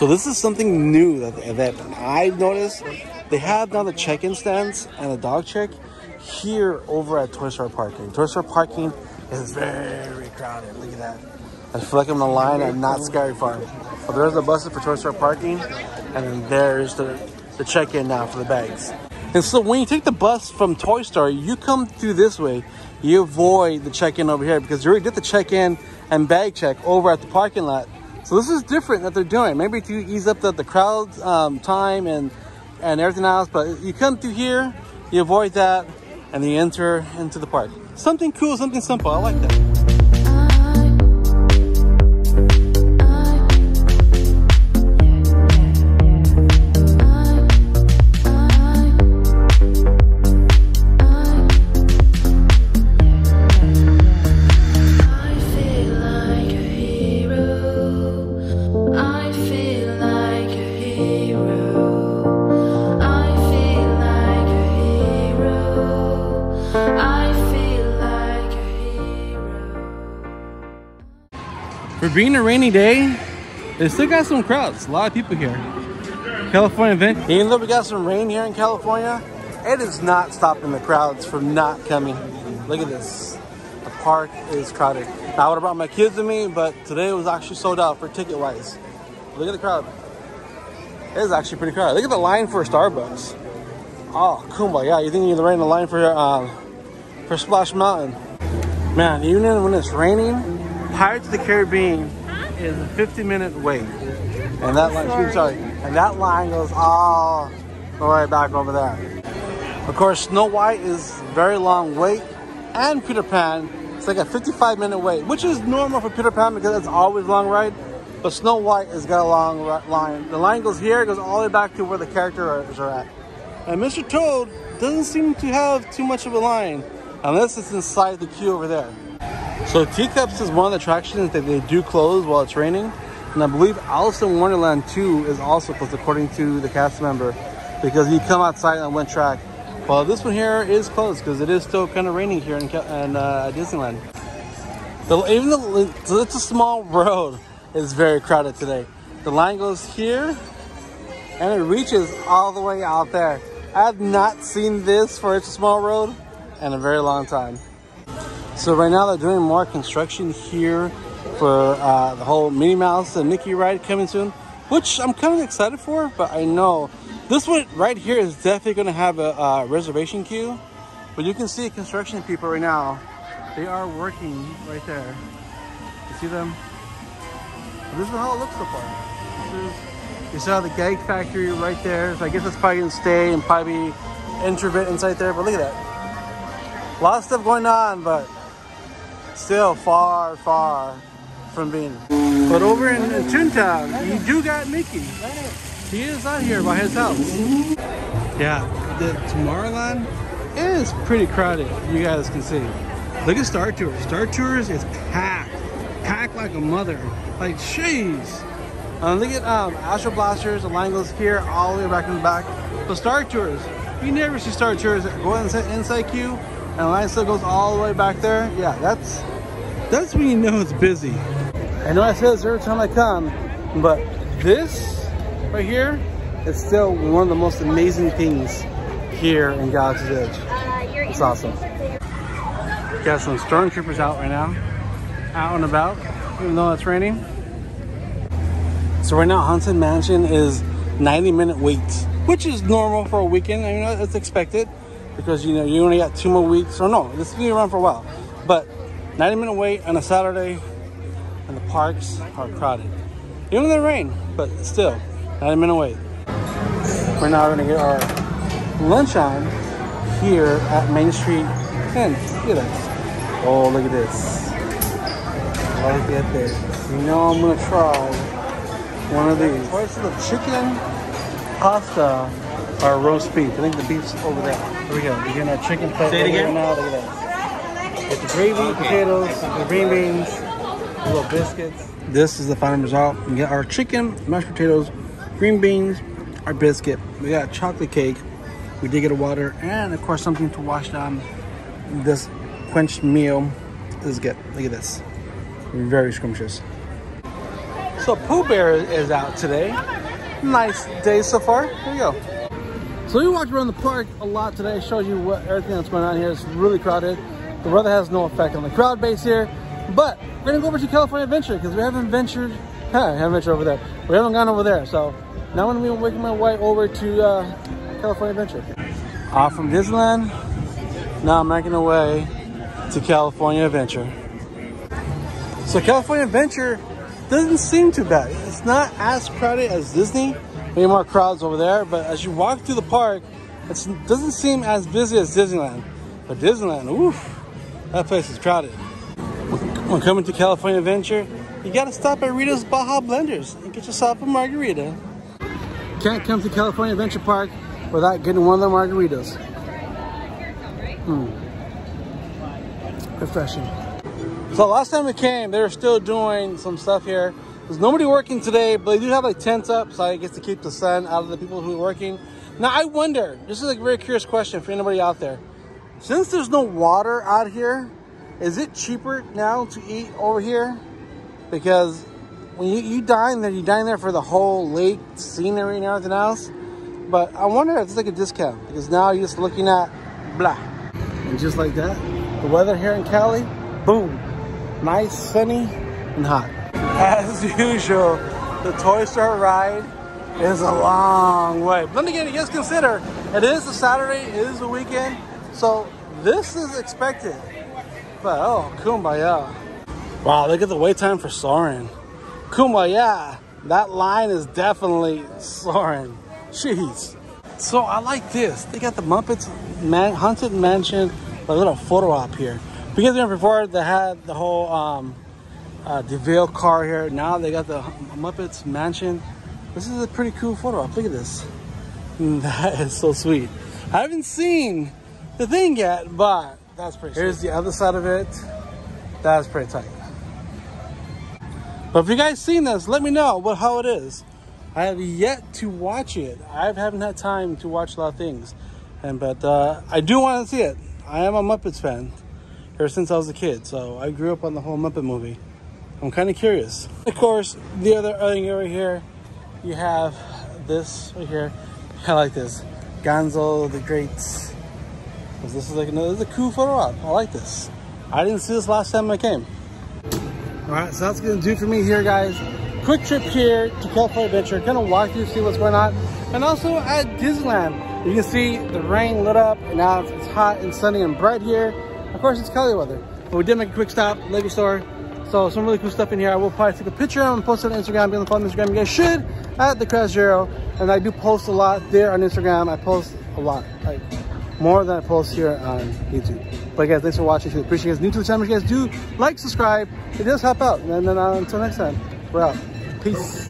So this is something new that, that I've noticed. They have now the check-in stands and the dog check here over at Toy Story Parking. Toy Story Parking is very crowded. Look at that. I feel like I'm in a line at Knott's Scary Farm. But there's the buses for Toy Story Parking, and then there's the, the check-in now for the bags. And so when you take the bus from Toy Story, you come through this way. You avoid the check-in over here because you already did the check-in and bag check over at the parking lot. So this is different that they're doing. Maybe to ease up the, the crowd um, time and, and everything else. But you come through here, you avoid that, and you enter into the park. Something cool, something simple. I like that. For being a rainy day, it still got some crowds. A lot of people here. California event. Even though we got some rain here in California, it is not stopping the crowds from not coming. Look at this. The park is crowded. I would have brought my kids with me, but today it was actually sold out for ticket-wise. Look at the crowd. It is actually pretty crowded. Look at the line for Starbucks. Oh, Kumba, yeah, you think you're in the line for uh, for Splash Mountain. Man, even when it's raining, Pirates of the Caribbean is a 50 minute wait. And that line, sorry. sorry, and that line goes all the way back over there. Of course, Snow White is very long wait, and Peter Pan, it's like a 55 minute wait, which is normal for Peter Pan because it's always long ride. But Snow White has got a long line. The line goes here, goes all the way back to where the characters are at. And Mr. Toad doesn't seem to have too much of a line, unless it's inside the queue over there. So Teacups is one of the attractions that they do close while it's raining. And I believe Alice in Wonderland 2 is also closed according to the cast member because you come outside on one track. Well, this one here is closed because it is still kind of raining here in, in uh, Disneyland. The, even though it's a small road, it's very crowded today. The line goes here and it reaches all the way out there. I have not seen this for It's a Small World in a very long time. So right now they're doing more construction here for uh, the whole Minnie Mouse and Mickey ride coming soon, which I'm kind of excited for, but I know this one right here is definitely going to have a, a reservation queue. But you can see construction people right now. They are working right there. You see them? This is how it looks so far. Is, you saw the gag factory right there. So I guess it's probably to stay and probably be introvert inside there. But look at that. A lot of stuff going on, but still far, far from being. But over in, in Toontown, you do got Mickey. He is out here by his house. Yeah, the Tomorrowland is pretty crowded, you guys can see. Look at Star Tours. Star Tours is packed. Like a mother. Like, jeez. Um, look at um, Astro Blasters, the line here, all the way back in the back. But Star Tours, you never see Star Tours go ahead inside, inside queue and the line still goes all the way back there. Yeah, that's that's when you know it's busy. I know I say this every time I come, but this right here is still one of the most amazing things here in Galaxy's Edge. It's awesome. Got some stormtroopers out right now, out and about, even though it's raining. So right now, Haunted Mansion is 90 minute wait, which is normal for a weekend. I mean, it's expected because you know you only got two more weeks. Or no, this is gonna run for a while, but 90 minute wait on a Saturday, and the parks are crowded. Even in the rain, but still, 90 minute wait. We're now gonna get our lunch on here at Main Street And Look at that. Oh, look at this. Look at this. You know I'm gonna try one of these. Choices of chicken, pasta, or roast beef. I think the beef's over there. Here we go. We're getting our chicken plate. Say it again. Now, look at that. With the gravy, okay. potatoes, the green beans, little biscuits. This is the final result. We got our chicken, mashed potatoes, green beans, our biscuit. We got chocolate cake. We did get a water and of course something to wash down this quenched meal. This is good. Look at this. Very scrumptious. So Pooh Bear is out today. Nice day so far. Here we go. So we walked around the park a lot today. Showed you what everything that's going on here. It's really crowded. The weather has no effect on the crowd base here. But we're gonna go over to California Adventure because we haven't ventured. Huh, haven't ventured over there. We haven't gone over there. So now I'm gonna be making my way over to uh, California Adventure. Off from Disneyland. Now I'm making my way to California Adventure. So California Adventure doesn't seem too bad. It's not as crowded as Disney. Maybe more crowds over there, but as you walk through the park, it doesn't seem as busy as Disneyland. But Disneyland, oof, that place is crowded. When coming to California Adventure, you gotta stop at Rita's Baja Blenders and get yourself a margarita. Can't come to California Adventure Park without getting one of the margaritas. Hmm. Refreshing. So last time we came, they were still doing some stuff here. There's nobody working today, but they do have like tents up, so I guess to keep the sun out of the people who are working. Now I wonder, this is a very curious question for anybody out there. Since there's no water out here, is it cheaper now to eat over here? Because when you, you dine there, you dine there for the whole lake scenery and everything else. But I wonder if it's like a discount because now you're just looking at blah. And just like that, the weather here in Cali, boom, nice, sunny, and hot. As usual, the Toy Story ride is a long way. But then again, you guys consider, it is a Saturday, it is a weekend, so this is expected. But oh, kumbaya. Wow, look at the wait time for Soarin'. Kumbaya. That line is definitely Soarin'. Jeez. So I like this. They got the Muppets Man Haunted Mansion, a little photo op here. Because you know, before they had the whole um, uh, DeVille car here. Now they got the Muppets Mansion. This is a pretty cool photo op. Look at this. That is so sweet. I haven't seen the thing yet, but that's pretty Here's sweet. the other side of it. That's pretty tight. But if you guys seen this, let me know what how it is. I have yet to watch it. I haven't had time to watch a lot of things. And but uh, I do want to see it. I am a Muppets fan ever since I was a kid. So I grew up on the whole Muppet movie. I'm kind of curious. Of course, the other thing over here, you have this right here. I like this. Gonzo the Great. This is like another, this is a cool photo op. I like this. I didn't see this last time I came. All right, so that's gonna do for me here, guys. Quick trip here to California Adventure. Of walk through, see what's going on. And also at Disneyland, you can see the rain lit up, and now it's hot and sunny and bright here. Of course, it's Cali weather. But we did make a quick stop, Lego store, so some really cool stuff in here. I will probably take a picture and post it on Instagram. Be on the phone on Instagram. You guys should at the Crash Zero. And I do post a lot there on Instagram. I post a lot, like more than I post here on YouTube. But guys, thanks for watching. You appreciate you guys new to the channel, If you guys do like, subscribe. It does help out. And then uh, until next time, we're out. Peace.